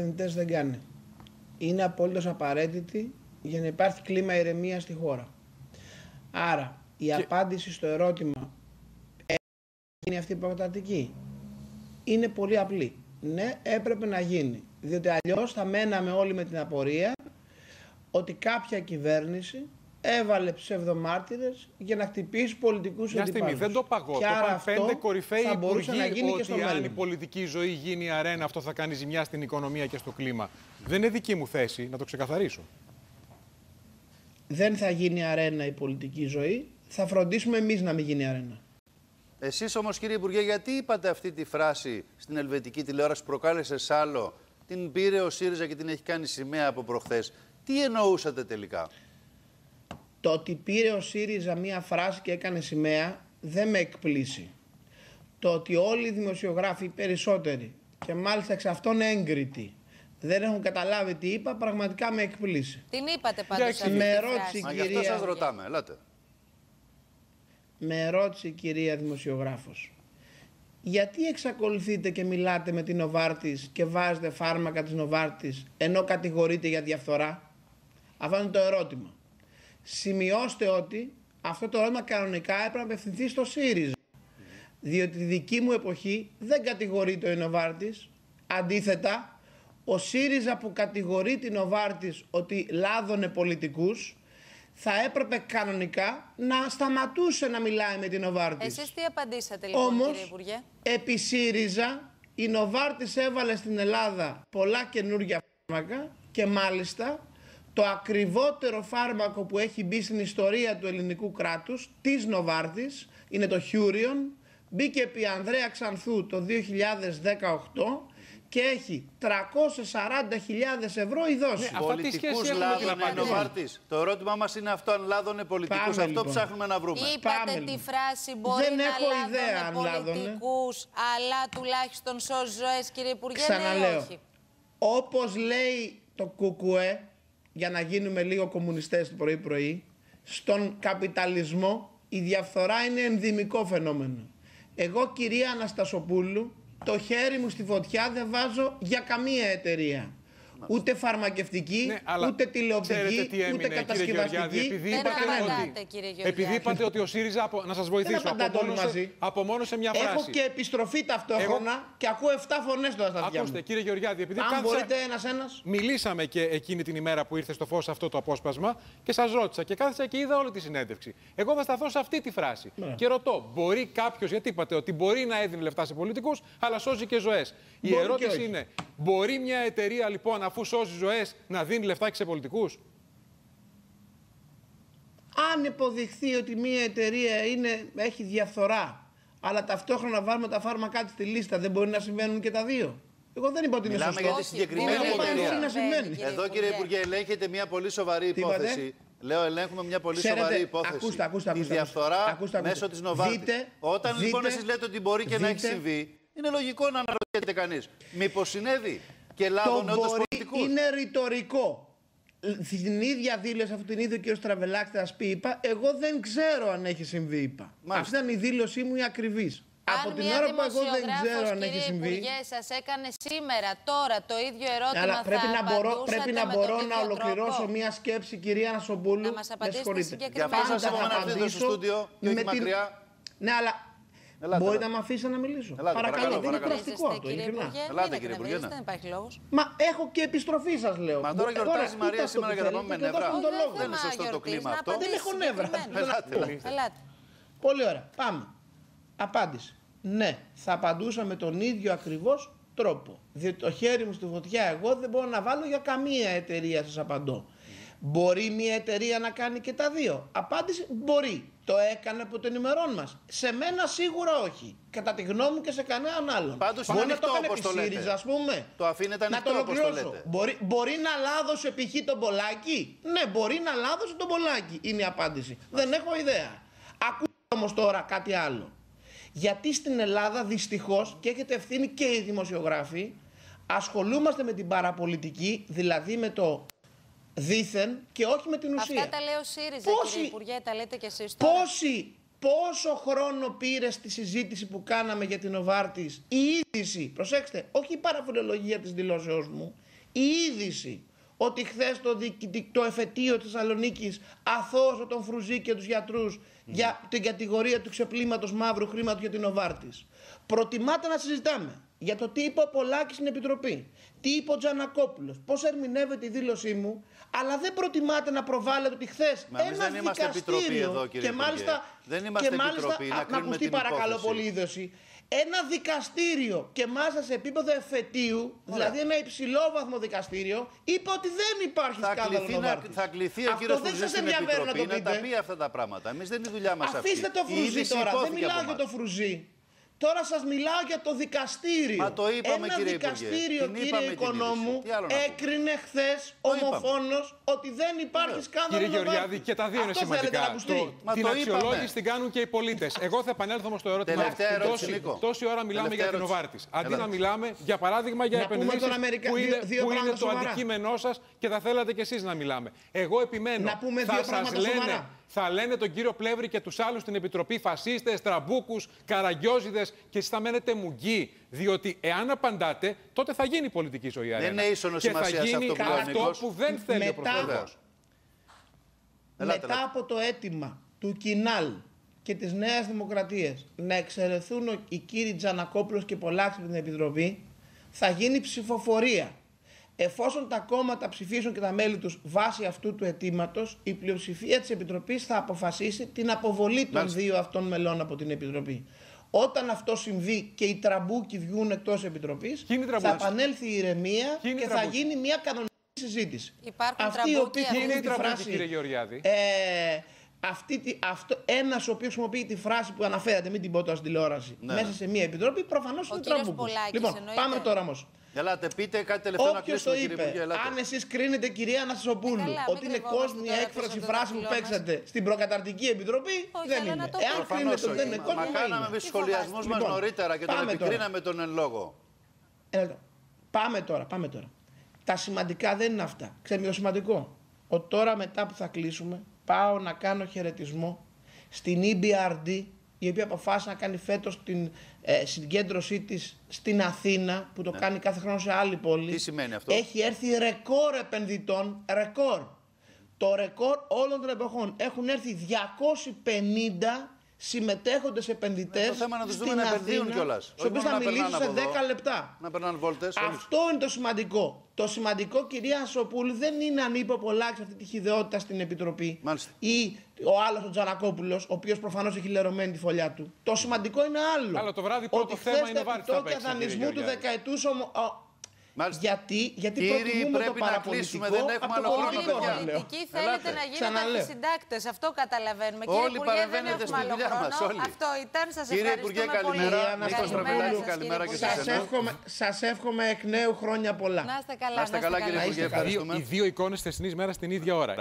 επενδυτέ δεν κάνει. Είναι απολύτω απαραίτητη για να υπάρχει κλίμα ηρεμίας στη χώρα. Άρα, η απάντηση στο ερώτημα είναι αυτή η προκαταρτική είναι πολύ απλή. Ναι, έπρεπε να γίνει. Διότι αλλιώς θα μέναμε όλοι με την απορία ότι κάποια κυβέρνηση έβαλε ψευδομάρτυρες για να χτυπήσει πολιτικούς Μια στιγμή, δεν το παγώ. Και το άρα πάνε αυτό πέντε κορυφαίοι θα μπορούσε υπουργοί να γίνει και ότι στο αν μέλλον. η πολιτική ζωή γίνει αρένα, αυτό θα κάνει ζημιά στην οικονομία και στο κλίμα. Δεν είναι δική μου θέση, να το ξεκαθαρίσω. Δεν θα γίνει αρένα η πολιτική ζωή. Θα φροντίσουμε εμείς να μην γίνει αρένα. Εσείς όμως, κύριε Υπουργέ, γιατί είπατε αυτή τη φράση στην ελβετική τηλεόραση που προκάλεσε σάλο, την πήρε ο ΣΥΡΙΖΑ και την έχει κάνει σημαία από προχθές. Τι εννοούσατε τελικά; Το ότι πήρε ο ΣΥΡΙΖΑ μία φράση και έκανε σημαία δεν με εκπλήσει. Το ότι όλοι οι δημοσιογράφοι, οι περισσότεροι, και μάλιστα εξ αυτών έγκριτοι, δεν έχουν καταλάβει τι είπα, πραγματικά με εκπλήσει. Την είπατε πάντως Εντάξει, αυτή με τη ερώτηση, φράση. Μα γι' αυτό κυρία- σας ρωτάμε. Ελάτε. Με ρώτησε η κυρία δημοσιογράφος. Γιατί εξακολουθείτε και μιλάτε με την Νοβάρτης και βάζετε φάρμακα της Νοβάρτης ενώ κατηγορείτε για διαφθορά; Αυτό είναι το ερώτημα. Σημειώστε ότι αυτό το ερώτημα κανονικά έπρεπε να απευθυνθεί στο ΣΥΡΙΖΑ. Διότι τη δική μου εποχή δεν κατηγορείται ο Νοβάρτης. Αντίθετα, ο ΣΥΡΙΖΑ που κατηγορεί την Νοβάρτης ότι λάδωνε πολιτικούς θα έπρεπε κανονικά να σταματούσε να μιλάει με την Νοβάρτης. Εσείς τι απαντήσατε λοιπόν Όμως, κύριε Υπουργέ; επί ΣΥΡΙΖΑ, η Νοβάρτης έβαλε στην Ελλάδα πολλά καινούργια φάρμακα και μάλιστα το ακριβότερο φάρμακο που έχει μπει στην ιστορία του ελληνικού κράτους, της Νοβάρτης, είναι το Χιούριον, μπήκε επί Ανδρέα Ξανθού το 2018 και έχει 340.000 ευρώ η δόση. Ναι, Αυτά τι σχέση Πολιτικού έχουν με την λάδωνε απάντηση; Νοβάρτης. Το ερώτημά μας είναι αυτό, αν λάδωνε πολιτικούς. Πάμε, Αυτό λοιπόν. ψάχνουμε να βρούμε. Είπατε Πάμε, τη λοιπόν. φράση μπορεί Δεν να έχω ιδέα αν λάδωνε λάδωνε. πολιτικούς, αλλά τουλάχιστον σώζει ζωές κύριε Υπουργέ, ναι ή Ξαναλέω. όχι; Όπως λέει το κουκουέ, για να γίνουμε λίγο κομμουνιστές το πρωί-πρωί, στον καπιταλισμό η διαφθορά είναι ενδυμικό φαινόμενο. Εγώ κυρία Αναστασοπούλου, το χέρι μου στη φωτιά δεν βάζω για καμία εταιρεία. Ούτε φαρμακευτική, Ναι, αλλά ούτε ξέρετε τηλεοπτική, τι έμεινε, ούτε κύριε κατασκευαστική. Γεωργιάδη, επειδή Δεν είπατε απαντάτε, ότι, κύριε Γεωργιάδη. επειδή είπατε ότι ο ΣΥΡΙΖΑ, απο- να σας βοηθήσω, απαντάτε όλοι απομόνωσε, μαζί. απομόνωσε μια Έχω φράση. και επιστροφή ταυτόχρονα και ακούω 7 φωνές τώρα στα αυτιά Ακούστε, μου. κύριε Γεωργιάδη, επειδή Αν κάθισα- μπορείτε ένας-ένας. Μιλήσαμε και εκείνη την ημέρα που ήρθε στο φως αυτό το απόσπασμα και σας ρώτησα και κάθισα και είδα όλη τη συνέντευξη. Εγώ θα σταθώ σε αυτή τη φράση. Ναι. Και ρωτώ, μπορεί κάποιος, γιατί είπατε ότι μπορεί να έδινε λεφτά σε πολιτικούς, αλλά σώζει και ζωές. Η Μπορεί και ερώτηση όχι. είναι, μπορεί μια εταιρεία λοιπόν, αφού σώζει ζωές, να δίνει λεφτά και σε πολιτικούς. αν υποδειχθεί ότι μια εταιρεία είναι, έχει διαφθορά, αλλά ταυτόχρονα βάλουμε τα φάρμακά τη στη λίστα, δεν μπορεί να συμβαίνουν και τα δύο. Εγώ δεν είπα ότι είναι Μιλάμε σωστό. για τη Όχι, συγκεκριμένη δεν είπα εταιρεία. ότι να συμβαίνει. Κύριε Εδώ, κύριε Υπουργέ, ελέγχετε μια πολύ σοβαρή Τι είπατε; υπόθεση. Λέω, ελέγχουμε μια πολύ Ξέρετε, σοβαρή υπόθεση. ακούστε, ακούστε, Τη ακούστε, διαφθορά ακούστε, ακούστε. μέσω της Νοβάρτη. Δείτε, Όταν λοιπόν δείτε, εσείς λέτε ότι μπορεί και να έχει δείτε. συμβεί, είναι λογικό να αναρωτιέται κανείς. Μήπως συνέβη και Το λάδωνε όντω μπορεί πολιτικού. Είναι ρητορικό. Στην ίδια δήλωση, αυτού την ίδια ο κ. Στραβελάκη θα σας πει, είπα, εγώ δεν ξέρω αν έχει συμβεί, είπα. Μάλιστα. Αυτή ήταν η δήλωσή μου η ακριβής. Από αν την μια ώρα που εγώ δεν δημοσιογράφος, ξέρω αν έχει κύριε συμβεί. Υπουργέ, σας έκανε σήμερα, τώρα, το ίδιο ερώτημα Αλλά πρέπει θα να μπορώ, απαντούσατε πρέπει να, με μπορώ τον να ίδιο ολοκληρώσω τρόπο; μία σκέψη, κυρία Ανασομπούλου. Να μας Με απαντήσετε συγχωρείτε. συγκεκριμένα. Γι' αυτό Πάντα σας έβαλα θα να έρθετε στο απαντήσω στούντιο και όχι με την- μακριά. Ναι, αλλά Ελάτε, μπορείτε ελάτε. να με αφήσετε να μιλήσω. Ελάτε, παρακαλώ, παρακαλώ, δεν είναι παρακαλώ. κουραστικό αυτό, κύριε ειλικρινά. Υπουργέ, Ελάτε, μην κύριε εκνευρίζετε, Υπουργέ, δεν υπάρχει λόγος. Μα έχω και επιστροφή σας λέω. Μα τώρα Μπο- γιορτάζει η πείτε Μαρία αυτό σήμερα που και θα πάμε θέλετε με και νεύρα. δώστε τον Όχι, λόγο. Δεν είναι θέμα σωστό το γιορτής, κλίμα να αυτό. απαντήσει Δεν έχω νεύρα. συγκεκριμένα. Ελάτε, ελάτε. Ελάτε. Πολύ ωραία. Πάμε. Απάντηση. Ναι, θα απαντούσα με τον ίδιο ακριβώς τρόπο. Διότι το χέρι μου στη φωτιά εγώ δεν μπορώ να βάλω για καμία εταιρεία, σας απαντώ. Μπορεί μια εταιρεία να κάνει και τα δύο. Απάντηση μπορεί. Το έκανε από τον ημερών μας. Σε μένα σίγουρα όχι. Κατά τη γνώμη μου και σε κανέναν άλλον. Πάντως είναι μπορεί να ανοιχτό, το έκανε όπως επί το λέτε. ΣΥΡΙΖΑ, ας πούμε. Το αφήνετε να ανοιχτό, το όπως το ολοκληρώσω. λέτε. Μπορεί, μπορεί να λάδωσε π.χ. τον Πολάκη; Ναι, μπορεί να λάδωσε τον Πολάκη. Είναι η απάντηση. Δεν έχω ιδέα. Ακούστε όμως τώρα κάτι άλλο. Γιατί στην Ελλάδα δυστυχώς και έχετε ευθύνη και οι δημοσιογράφοι ασχολούμαστε με την παραπολιτική, δηλαδή με το δίθεν και όχι με την ουσία. Αυτά τα λέει ο ΣΥΡΙΖΑ, Πόσοι- κύριε Υπουργέ, τα λέτε κι εσείς τώρα. Πόσοι, πόσο χρόνο πήρε στη συζήτηση που κάναμε για την Οβάρτης η είδηση, προσέξτε, όχι η παραφιλολογία της δηλώσεώς μου, Η είδηση ότι χθες το, διοικητικ- το εφετείο της Θεσσαλονίκης αθώωσε τον Φρουζή και τους γιατρούς για την κατηγορία του ξεπλήματος μαύρου χρήματος για την Νοβάρτη. Προτιμάτε να συζητάμε για το τι είπε ο Πολάκης στην Επιτροπή, τι είπε ο Τζανακόπουλος, πώς ερμηνεύεται η δήλωσή μου, αλλά δεν προτιμάτε να προβάλλετε ότι χθες Μα εμείς ένα δεν είμαστε δικαστήριο. επιτροπή εδώ, κύριε και Υπουργέ. μάλιστα, Δεν είμαστε και μάλιστα, επιτροπή, να α, να κρίνουμε ακουστεί την παρακαλώ υπόθεση. πολύ η είδωση. Ένα δικαστήριο και μάλιστα σε επίπεδο εφετείου, δηλαδή ένα υψηλόβαθμο δικαστήριο, είπε ότι δεν υπάρχει Θα σκάνδαλο κληθεί, να, Νοβάρτης. θα κληθεί ο Αυτό κύριος δεν Φρουζή σας στην ενδιαφέρει να Επιτροπή το να, τα πείτε. πει αυτά τα πράγματα. Εμείς δεν είναι η δουλειά μας αυτή. Αφήστε το Η φρουζί είδηση τώρα, δεν υπόθηκε μιλάω από για εμάς. το φρουζί. Τώρα σας μιλάω για το δικαστήριο. Μα το είπαμε, Ένα κύριε Υπουργέ. δικαστήριο, Την κύριε είπαμε την Οικονόμου, είδηση. Τι άλλο να πούμε. έκρινε χθες Το είπαμε. ομοφόνος ότι δεν υπάρχει Βεβαίως. σκάνδαλο Κύριε Νοβάρτης. Γεωργιάδη, και τα δύο είναι Αυτός θέλετε σημαντικά. να ακουστεί. Μα την το αξιολόγηση είπαμε. την κάνουν και οι πολίτες. Εγώ θα επανέλθω όμως στο ερώτημα. Τελευταία αυτό. ερώτηση, τόση, Νίκο. τόση ώρα μιλάμε Τελευταία για την ερώτηση. Νοβάρτη. Αντί Έλα. να μιλάμε, για παράδειγμα, για Να πούμε επενδύσεις τώρα μερικά- που είναι, δύο- δύο που είναι πράγματα το σοβαρά. αντικείμενό σας και θα θέλατε κι εσείς να μιλάμε. Εγώ επιμένω. Να πούμε θα δύο σας πράγματα λένε, σοβαρά. Θα λένε τον κύριο Πλεύρη και τους άλλους στην Επιτροπή φασίστες, τραμπούκους, καραγκιόζιδες και εσείς θα μένετε μουγγοί. Διότι εάν απαντάτε, τότε θα γίνει πολιτική ζωή αρένα. είναι ήσσονος Και θα σημασίας γίνει αυτό που λέει ο αυτό Νίκος. που δεν θέλει ο Μετά- Πρωθυπουργός. Ελάτε, μετά ελάτε. από το αίτημα του Κινάλ και της Νέας Δημοκρατίας να εξαιρεθούν ο- οι κύριοι Τζανακόπουλος και Πολάκης από την Επιτροπή, θα γίνει ψηφοφορία. Εφόσον τα κόμματα ψηφίσουν και τα μέλη τους βάσει αυτού του αιτήματος, η πλειοψηφία της Επιτροπής θα αποφασίσει την αποβολή των Μάλιστα. δύο αυτών μελών από την Επιτροπή. Όταν αυτό συμβεί και οι τραμπούκοι βγουν εκτός Επιτροπής, Ποιοι είναι οι θα τραμπούκοι; επανέλθει η ηρεμία Ποιοι είναι οι και θα τραμπούκοι; γίνει μια κανονική συζήτηση. Υπάρχουν Αυτοί οι τραμπούκοι οποίοι αυτοί. Ποιοι είναι οι χρησιμοποιούν τη τραμπούκοι, φράση, κύριε Γεωργιάδη; ε, αυτή, τη- αυτό, ένας ο οποίος χρησιμοποιεί τη φράση που αναφέρατε, μην την πω τώρα στην τηλεόραση, Ναι, μέσα ναι. σε μια επιτροπή, προφανώς Ο είναι κύριος τραμπούκος. Πολάκης Λοιπόν, εννοείται. πάμε τώρα όμως. Ελάτε, πείτε κάτι τελευταίο να Όποιος κλείσουμε, το κύριε Υπουργέ. είπε, Ελάτε. αν εσείς κρίνετε κυρία Αναστασοπούλου Ε, καλά, ότι μην είναι κρυβόμαστε κόσμια τώρα έκφραση πίσω από το φράσης που δάχτυλό μας. παίξατε στην προκαταρτική επιτροπή, Όχι, δεν αλλά είναι. να το Εάν πούμε. κρίνετε Προφανώς ότι δεν όχι. είναι Μα κόσμια, κάναμε είναι. εμείς Τι σχολιασμούς φοβάστε. μας Λοιπόν, νωρίτερα και τον πάμε τώρα. επικρίναμε τον εν λόγω. Ένα λεπτό. Πάμε τώρα, πάμε τώρα. Τα σημαντικά δεν είναι αυτά. Ξέρετε το σημαντικό. Ότι τώρα μετά που θα κλείσουμε, πάω να κάνω χαιρετισμό στην E EBRD, η οποία αποφάσισε να κάνει φέτος την ε, συγκέντρωσή της στην Αθήνα, που το κάνει κάθε χρόνο σε άλλη πόλη. Ναι. Τι σημαίνει αυτό; Έχει έρθει ρεκόρ επενδυτών, ρεκόρ. Το ρεκόρ όλων των εποχών. Έχουν έρθει 250 συμμετέχοντες επενδυτές το θέμα να τους στην δούμε να επενδύουν Αθήνα, κιόλας. στους Όχι οποίους μόνο θα να περνάνε μιλήσω σε από εδώ. 10 λεπτά. Να περνάνε βόλτες. Αυτό είναι το σημαντικό. Το σημαντικό, κυρία Ασοπούλου, δεν είναι αν είπε ο Πολάκης αυτή τη χιδεότητα στην Επιτροπή Μάλιστα. ή ο άλλος ο Τζανακόπουλο, ο οποίος προφανώς έχει λερωμένη τη φωλιά του. Το σημαντικό είναι άλλο. Αλλά το βράδυ πρώτο Ότι θέμα χθες είναι τα Βάρκης θα επιτόκια παίξει, κύριε δανεισμού του Γεωργιάδη. δεκαετούς ομο... ο- Μάλιστα. Γιατί, γιατί Κύριοι, προτιμούμε πρέπει το να παραπολιτικό κλείσουμε, δεν έχουμε από το άλλο χρόνο, πολιτικό. παιδιά. να λέω. Πολιτικοί θέλετε Ελάτε. να γίνετε Ξαναλέω. αντισυντάκτε. Αυτό καταλαβαίνουμε. Όλοι Κύριε Υπουργέ, δεν παρεμβαίνετε έχουμε στη άλλο δουλειά χρόνο. μας, όλοι. Αυτό ήταν. Σας Κύριε ευχαριστούμε Υπουργέ, πολύ. καλημέρα. Νίκος Στραβελάκη, σας, καλημέρα κύριε και Σας σε Υπουργέ. εσένα. εύχομαι, σας εύχομαι εκ νέου χρόνια πολλά. Να είστε καλά. Να είστε καλά, κύριε καλά. Υπουργέ. Να είστε καλά. Οι δύο- Ευχαριστούμε. Οι δύο εικόνες χθεσινή μέρας την ίδια ώρα.